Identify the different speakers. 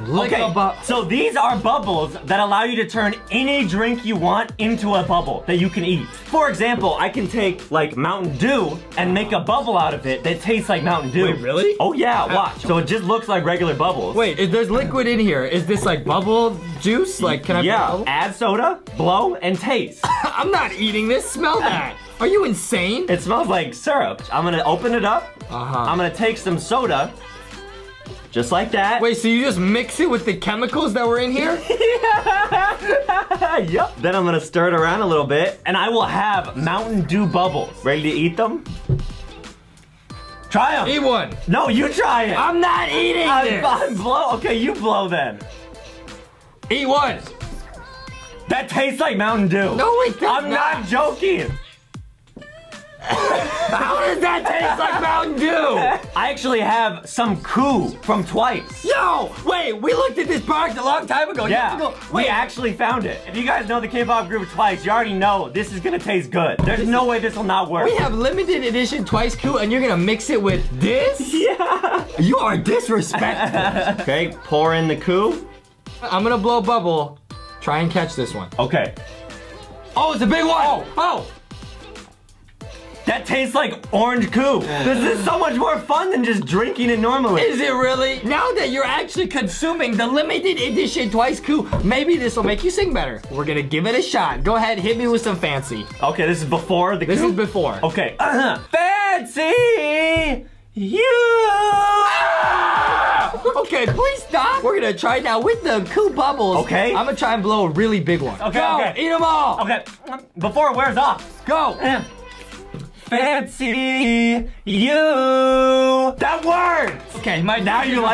Speaker 1: Lick
Speaker 2: Okay, so these are bubbles that allow you to turn any drink you want into a bubble that you can eat. For example, I can take like Mountain Dew and make a bubble out of it that tastes like Mountain Dew.
Speaker 1: Wait, really?
Speaker 2: Oh yeah, watch. So it just looks like regular bubbles.
Speaker 1: Wait, if there's liquid in here. Is this like bubble juice? Like, can I?
Speaker 2: Yeah, add soda, blow, and taste.
Speaker 1: I'm not eating this. Smell that. Are you insane?
Speaker 2: it smells like syrup. I'm gonna open it up.
Speaker 1: Uh-huh.
Speaker 2: I'm gonna take some soda. Just like that.
Speaker 1: Wait, so you just mix it with the chemicals that were in here? yeah.
Speaker 2: yep. Then I'm gonna stir it around a little bit, and I will have Mountain Dew bubbles. Ready to eat them? Try them.
Speaker 1: Eat one.
Speaker 2: No, you try it.
Speaker 1: I'm not eating
Speaker 2: I'm,
Speaker 1: this.
Speaker 2: I'm blow. Okay, you blow then.
Speaker 1: Eat one.
Speaker 2: That tastes like Mountain Dew.
Speaker 1: No, it does
Speaker 2: I'm not,
Speaker 1: not.
Speaker 2: joking.
Speaker 1: How does that taste like Mountain Dew?
Speaker 2: I actually have some Qoo from Twice.
Speaker 1: Yo, wait, we looked at this product a long time ago.
Speaker 2: Yeah,
Speaker 1: go-
Speaker 2: we actually found it. If you guys know the K-pop group Twice, you already know this is gonna taste good. There's no way this will not work.
Speaker 1: we have limited edition Twice Qoo, and you're gonna mix it with this?
Speaker 2: Yeah.
Speaker 1: You are disrespectful.
Speaker 2: Okay, pour in the Qoo.
Speaker 1: I'm gonna blow bubble. Try and catch this one.
Speaker 2: Okay.
Speaker 1: Oh, it's a big one. Oh, oh.
Speaker 2: That tastes like orange Qoo. This is so much more fun than just drinking it normally.
Speaker 1: Is it really? Now that you're actually consuming the limited edition Twice Qoo, maybe this will make you sing better. We're gonna give it a shot. Go ahead, hit me with some fancy.
Speaker 2: Okay, this is before the
Speaker 1: This is before.
Speaker 2: Okay. Uh-huh. Fancy you.
Speaker 1: Okay, please stop. We're gonna try now with the Qoo bubbles.
Speaker 2: Okay.
Speaker 1: I'm gonna try and blow a really big one.
Speaker 2: Okay,
Speaker 1: Go,
Speaker 2: okay.
Speaker 1: eat them all.
Speaker 2: Okay, before it wears off.
Speaker 1: Go.
Speaker 2: Fancy you. That works.
Speaker 1: Okay, my
Speaker 2: Now you like.